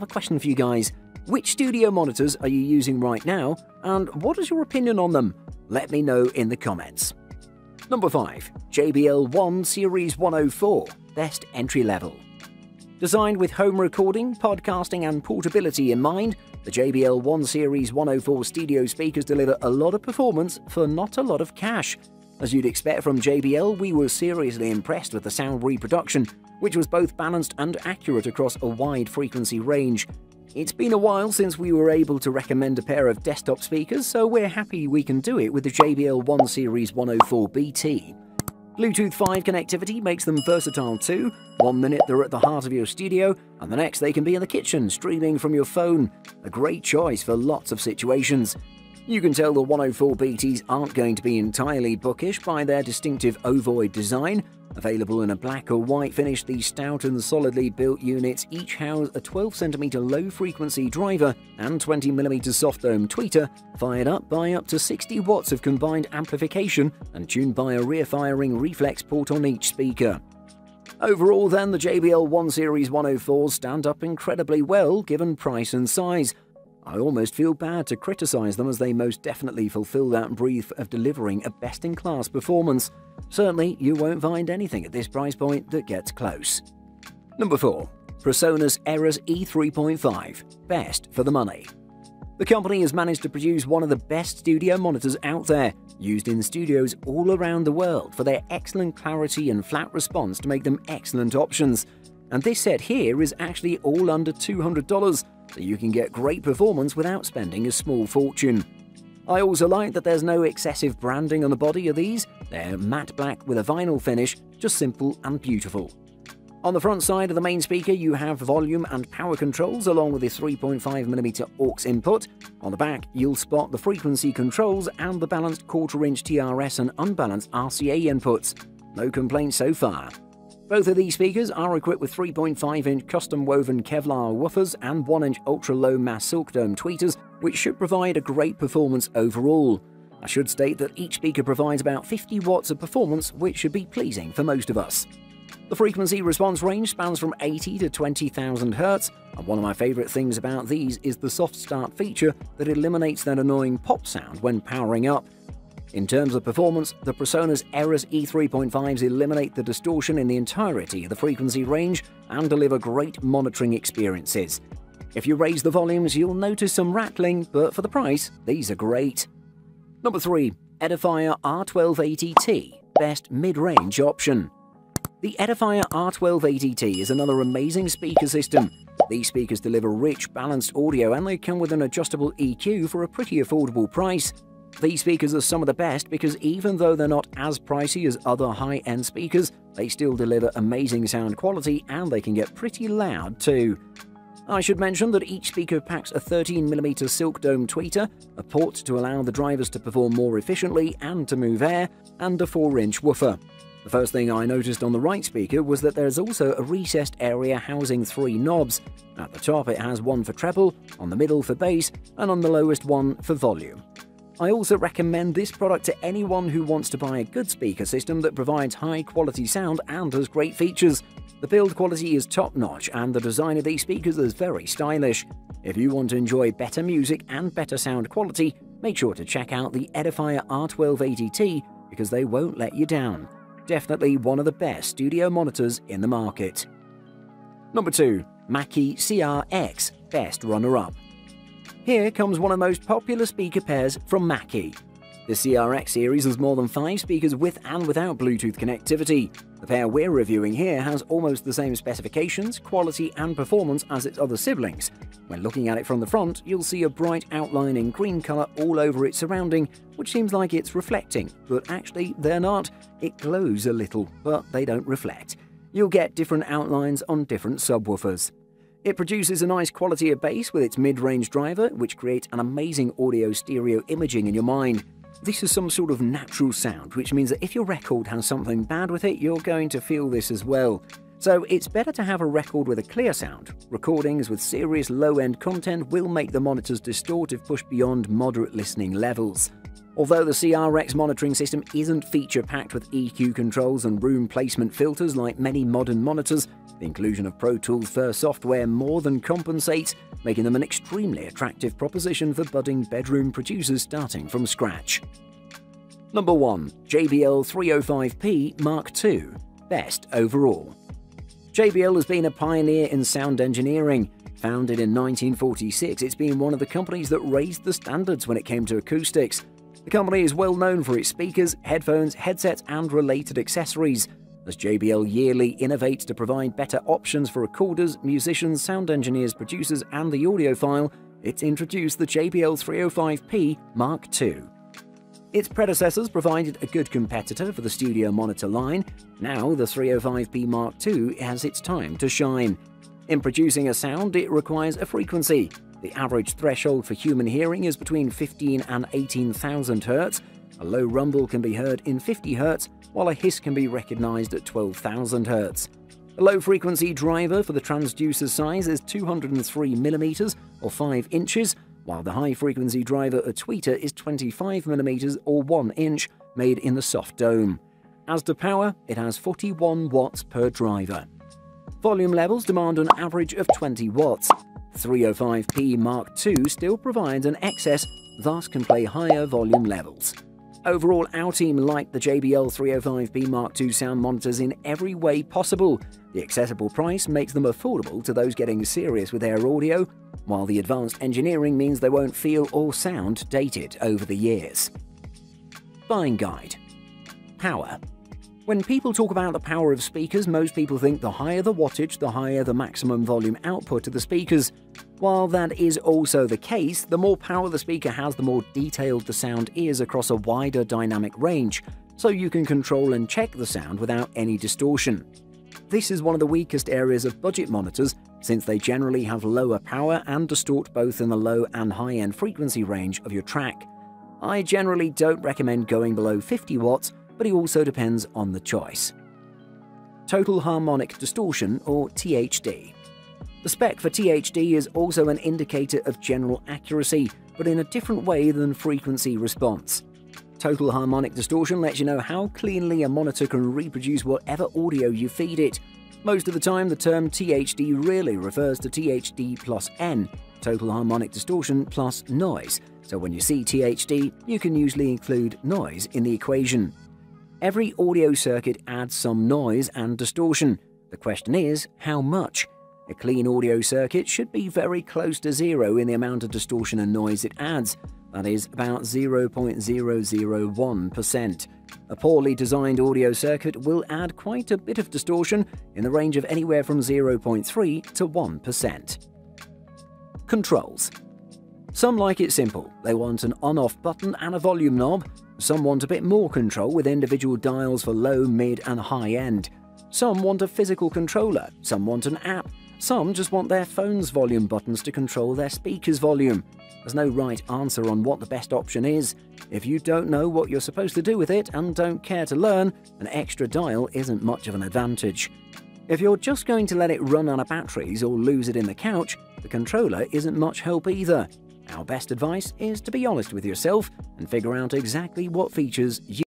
have a question for you guys. Which studio monitors are you using right now, and what is your opinion on them? Let me know in the comments. Number 5. JBL One Series 104 Best Entry Level. Designed with home recording, podcasting, and portability in mind, the JBL One Series 104 studio speakers deliver a lot of performance for not a lot of cash. As you'd expect from JBL, we were seriously impressed with the sound reproduction, which was both balanced and accurate across a wide frequency range. It's been a while since we were able to recommend a pair of desktop speakers, so we're happy we can do it with the JBL One Series 104 BT. Bluetooth 5 connectivity makes them versatile too. One minute they're at the heart of your studio, and the next they can be in the kitchen streaming from your phone. A great choice for lots of situations. You can tell the 104 BTs aren't going to be entirely bookish by their distinctive ovoid design, Available in a black or white finish, these stout and solidly built units each house a 12cm low-frequency driver and 20mm soft dome tweeter, fired up by up to 60 watts of combined amplification and tuned by a rear-firing reflex port on each speaker. Overall then, the JBL One Series 104s stand up incredibly well given price and size, I almost feel bad to criticise them as they most definitely fulfil that brief of delivering a best in class performance. Certainly, you won't find anything at this price point that gets close. Number 4. PreSonus Eris E3.5 Best for the money. The company has managed to produce one of the best studio monitors out there, used in studios all around the world for their excellent clarity and flat response to make them excellent options. And this set here is actually all under $200, so you can get great performance without spending a small fortune. I also like that there's no excessive branding on the body of these, they're matte black with a vinyl finish, just simple and beautiful. On the front side of the main speaker, you have volume and power controls along with the 3.5mm aux input. On the back, you'll spot the frequency controls and the balanced quarter-inch TRS and unbalanced RCA inputs. No complaints so far. Both of these speakers are equipped with 3.5-inch custom-woven Kevlar woofers and 1-inch ultra-low mass silk dome tweeters, which should provide a great performance overall. I should state that each speaker provides about 50 watts of performance, which should be pleasing for most of us. The frequency response range spans from 80 to 20,000 Hz, and one of my favourite things about these is the soft start feature that eliminates that annoying pop sound when powering up. In terms of performance, the PreSonus Eris E3.5s eliminate the distortion in the entirety of the frequency range and deliver great monitoring experiences. If you raise the volumes, you'll notice some rattling, but for the price, these are great. Number 3. Edifier R1280T Best Mid-Range Option The Edifier R1280T is another amazing speaker system. These speakers deliver rich, balanced audio and they come with an adjustable EQ for a pretty affordable price. These speakers are some of the best because even though they're not as pricey as other high-end speakers, they still deliver amazing sound quality and they can get pretty loud too. I should mention that each speaker packs a 13mm silk dome tweeter, a port to allow the drivers to perform more efficiently and to move air, and a 4-inch woofer. The first thing I noticed on the right speaker was that there's also a recessed area housing three knobs. At the top it has one for treble, on the middle for bass, and on the lowest one for volume. I also recommend this product to anyone who wants to buy a good speaker system that provides high quality sound and has great features. The build quality is top notch and the design of these speakers is very stylish. If you want to enjoy better music and better sound quality, make sure to check out the Edifier R1280T because they won't let you down. Definitely one of the best studio monitors in the market. Number 2. Mackie CRX Best Runner-Up here comes one of the most popular speaker pairs from Mackie. The CRX series has more than 5 speakers with and without Bluetooth connectivity. The pair we're reviewing here has almost the same specifications, quality and performance as its other siblings. When looking at it from the front, you'll see a bright outline in green colour all over its surrounding, which seems like it's reflecting, but actually they're not. It glows a little, but they don't reflect. You'll get different outlines on different subwoofers. It produces a nice quality of bass with its mid-range driver, which creates an amazing audio stereo imaging in your mind. This is some sort of natural sound, which means that if your record has something bad with it, you're going to feel this as well. So it's better to have a record with a clear sound. Recordings with serious low-end content will make the monitors distort if pushed beyond moderate listening levels. Although the CRX monitoring system isn't feature-packed with EQ controls and room placement filters like many modern monitors, The inclusion of Pro Tools First software more than compensates, making them an extremely attractive proposition for budding bedroom producers starting from scratch. Number 1. JBL 305P Mark II Best Overall JBL has been a pioneer in sound engineering. Founded in 1946, it's been one of the companies that raised the standards when it came to acoustics. The company is well known for its speakers, headphones, headsets, and related accessories. As JBL yearly innovates to provide better options for recorders, musicians, sound engineers, producers, and the audiophile, it's introduced the JBL 305P Mark II. Its predecessors provided a good competitor for the studio monitor line. Now, the 305P Mark II has its time to shine. In producing a sound, it requires a frequency. The average threshold for human hearing is between 15 and 18,000 Hz. A low rumble can be heard in 50 Hz, while a hiss can be recognized at 12,000 Hz. The low frequency driver for the transducer size is 203 mm or 5 inches, while the high frequency driver or tweeter is 25mm or 1 inch, made in the soft dome. As to power, it has 41 watts per driver. Volume levels demand an average of 20 watts. 305p Mark II still provides an excess, thus can play higher volume levels. Overall, our team liked the JBL 305p Mark II sound monitors in every way possible. The accessible price makes them affordable to those getting serious with their audio, while the advanced engineering means they won't feel or sound dated over the years. Buying Guide Power when people talk about the power of speakers, most people think the higher the wattage, the higher the maximum volume output of the speakers. While that is also the case, the more power the speaker has, the more detailed the sound is across a wider dynamic range, so you can control and check the sound without any distortion. This is one of the weakest areas of budget monitors since they generally have lower power and distort both in the low and high end frequency range of your track. I generally don't recommend going below 50 watts but it also depends on the choice. Total Harmonic Distortion, or THD. The spec for THD is also an indicator of general accuracy, but in a different way than frequency response. Total harmonic distortion lets you know how cleanly a monitor can reproduce whatever audio you feed it. Most of the time, the term THD really refers to THD plus N, total harmonic distortion plus noise, so when you see THD, you can usually include noise in the equation. Every audio circuit adds some noise and distortion. The question is, how much? A clean audio circuit should be very close to zero in the amount of distortion and noise it adds, that is, about 0.001%. A poorly designed audio circuit will add quite a bit of distortion in the range of anywhere from 0.3 to 1%. Controls Some like it simple. They want an on-off button and a volume knob, some want a bit more control with individual dials for low, mid, and high end. Some want a physical controller, some want an app, some just want their phone's volume buttons to control their speaker's volume. There's no right answer on what the best option is. If you don't know what you're supposed to do with it and don't care to learn, an extra dial isn't much of an advantage. If you're just going to let it run out of batteries or lose it in the couch, the controller isn't much help either. Our best advice is to be honest with yourself and figure out exactly what features you